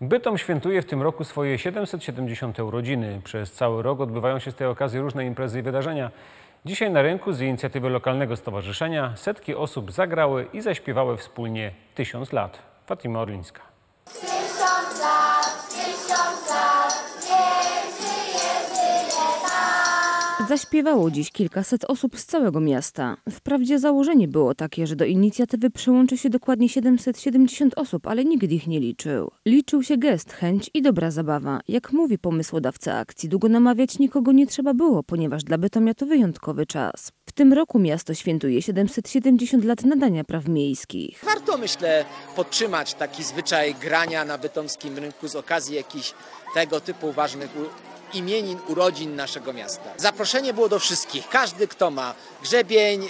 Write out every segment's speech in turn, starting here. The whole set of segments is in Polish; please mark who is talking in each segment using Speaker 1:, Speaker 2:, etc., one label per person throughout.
Speaker 1: Bytom świętuje w tym roku swoje 770 urodziny. Przez cały rok odbywają się z tej okazji różne imprezy i wydarzenia. Dzisiaj na rynku z inicjatywy lokalnego stowarzyszenia setki osób zagrały i zaśpiewały wspólnie Tysiąc lat. Fatima Orlińska.
Speaker 2: Zaśpiewało dziś kilkaset osób z całego miasta. Wprawdzie założenie było takie, że do inicjatywy przyłączy się dokładnie 770 osób, ale nikt ich nie liczył. Liczył się gest, chęć i dobra zabawa. Jak mówi pomysłodawca akcji, długo namawiać nikogo nie trzeba było, ponieważ dla Bytomia to wyjątkowy czas. W tym roku miasto świętuje 770 lat nadania praw miejskich.
Speaker 3: Warto, myślę, podtrzymać taki zwyczaj grania na bytomskim rynku z okazji jakichś tego typu ważnych imienin, urodzin naszego miasta. Zaproszenie było do wszystkich. Każdy, kto ma grzebień, e,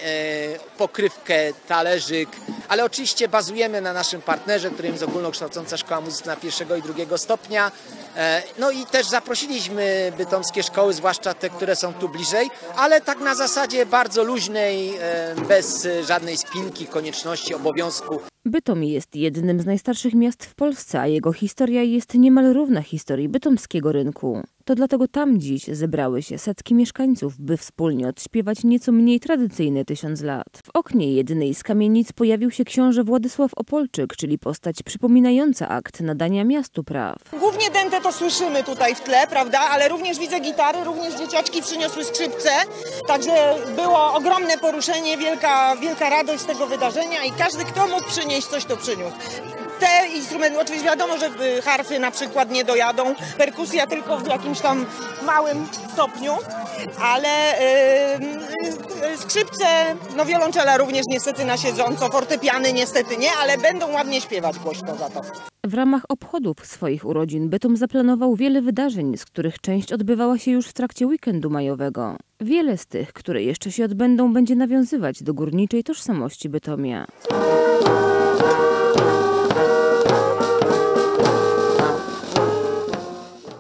Speaker 3: pokrywkę, talerzyk, ale oczywiście bazujemy na naszym partnerze, którym jest ogólnokształcąca szkoła muzyczna pierwszego i drugiego stopnia. E, no i też zaprosiliśmy bytomskie szkoły, zwłaszcza te, które są tu bliżej, ale tak na zasadzie bardzo luźnej, e, bez żadnej spinki, konieczności, obowiązku.
Speaker 2: Bytom jest jednym z najstarszych miast w Polsce, a jego historia jest niemal równa historii bytomskiego rynku. To dlatego tam dziś zebrały się setki mieszkańców, by wspólnie odśpiewać nieco mniej tradycyjne tysiąc lat. W oknie jednej z kamienic pojawił się książę Władysław Opolczyk, czyli postać przypominająca akt nadania miastu praw.
Speaker 4: Głównie dętę to słyszymy tutaj w tle, prawda? Ale również widzę gitary, również dzieciaczki przyniosły skrzypce. Także było ogromne poruszenie, wielka, wielka radość z tego wydarzenia i każdy, kto mógł przynieść coś, to przyniósł. Te instrumenty, oczywiście wiadomo, że y, harfy na przykład nie dojadą, perkusja tylko w jakimś tam małym stopniu, ale y, y, skrzypce, no wiolonczela również niestety na siedząco, fortepiany niestety nie, ale będą ładnie śpiewać głośno za to.
Speaker 2: W ramach obchodów swoich urodzin Bytom zaplanował wiele wydarzeń, z których część odbywała się już w trakcie weekendu majowego. Wiele z tych, które jeszcze się odbędą, będzie nawiązywać do górniczej tożsamości Bytomia.